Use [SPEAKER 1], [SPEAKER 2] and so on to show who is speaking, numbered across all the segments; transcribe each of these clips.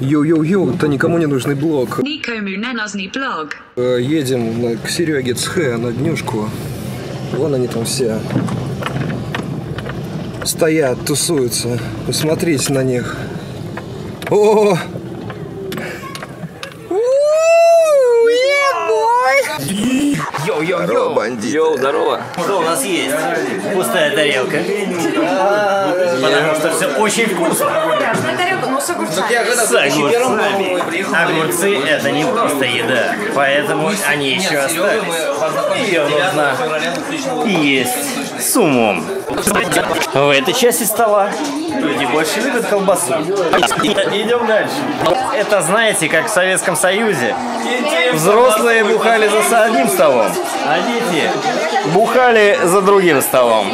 [SPEAKER 1] Йоу-йоу-йоу, это никому не нужный блог.
[SPEAKER 2] Никому не нужный blog.
[SPEAKER 1] Э, Едем к Сереге Цхэ на днюшку. Вон они там все. Стоят, тусуются. Посмотрите на них. О!
[SPEAKER 3] Йоу-йоу-йоу!
[SPEAKER 1] бандиты.
[SPEAKER 3] Йоу, здорово! Что у нас есть? Пустая тарелка. Потому что все очень вкусно. С огурцами. Огурцы это не просто еда, поэтому они еще остались. Ее нужно есть с умом. В этой части стола люди больше любят колбасу. Идем дальше. Это знаете, как в Советском Союзе. Взрослые бухали за одним столом, а дети бухали за другим столом.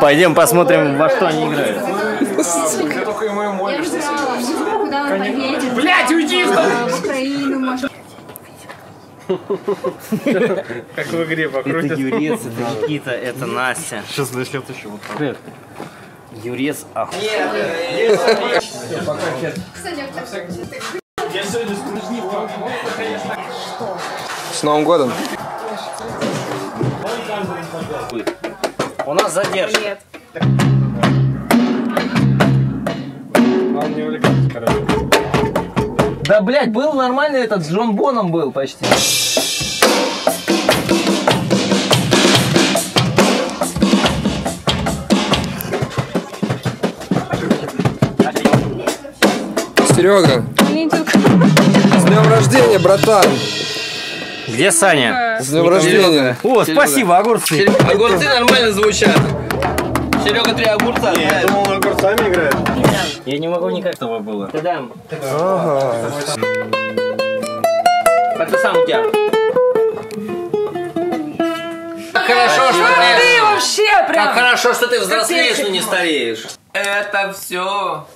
[SPEAKER 3] Пойдем посмотрим, во что они играют.
[SPEAKER 4] Блять, уйди!
[SPEAKER 5] Как в игре
[SPEAKER 3] Это
[SPEAKER 5] покрутят.
[SPEAKER 3] Юрец, это Никита, это Настя.
[SPEAKER 5] Сейчас начнет еще вот так.
[SPEAKER 3] Юрец, ах.
[SPEAKER 1] С Новым годом!
[SPEAKER 3] У нас задержка.
[SPEAKER 5] Вам не увлекаться, короче.
[SPEAKER 3] Да, блядь, был нормальный этот, с Джон Боном был почти.
[SPEAKER 1] Серега! С днем рождения, братан!
[SPEAKER 3] Где Саня?
[SPEAKER 1] С днем рождения!
[SPEAKER 3] О, спасибо, огурцы.
[SPEAKER 6] Огурцы нормально звучат. Серега, три огурца.
[SPEAKER 5] Я думал, он огурцами играет.
[SPEAKER 3] Я не могу никак этого было. Тадам.
[SPEAKER 6] Как ты сам у тебя? Как хорошо, что ты...
[SPEAKER 7] вообще
[SPEAKER 6] Как
[SPEAKER 7] прям...
[SPEAKER 6] хорошо, что ты взрослеешь, но не стареешь. Это все.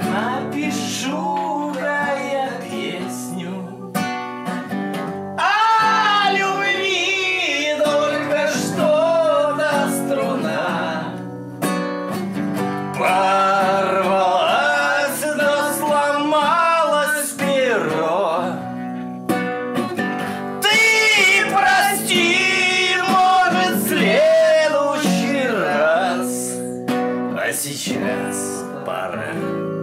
[SPEAKER 3] Напишу-ка сейчас пора